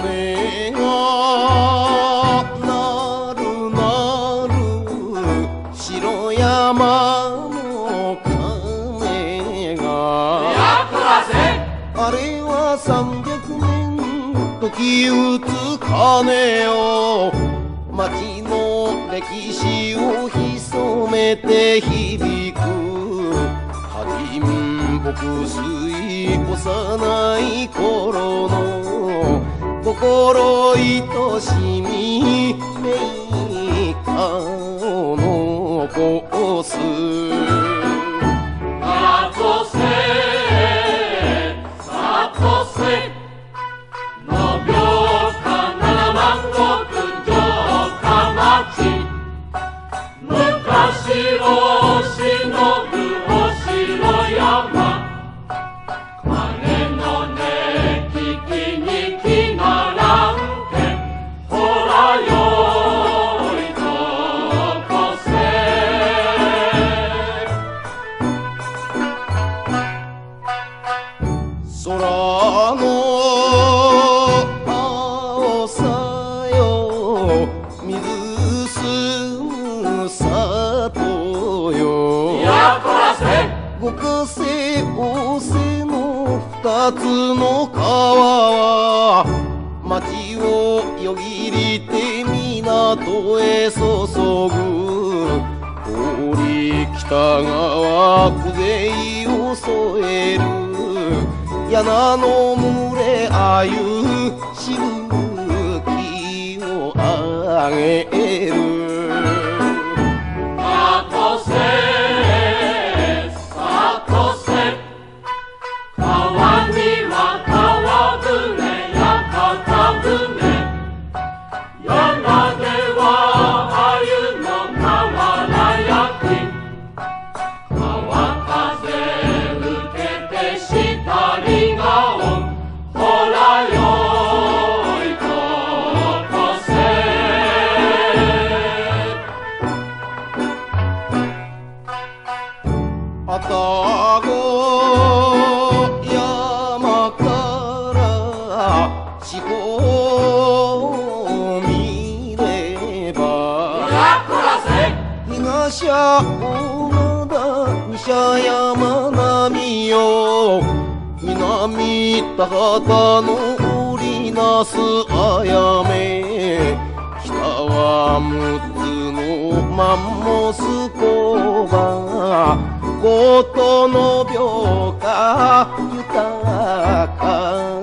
鐘が鳴る鳴る白山の鐘が。あれは300年時打つ鐘を。町の歴史を潜めて響く。はぎん牧水幼い頃の心愛しみ。せ五ヶ瀬大瀬の二つの川は町をよぎりて港へ注ぐ氷北川風を添える柳の群れあゆしぶきをあげ山から四方を見ればやこらせ東大灘西山並みよ南田畑の織りなすあやめ北は六つのマンモス工事の病か豊か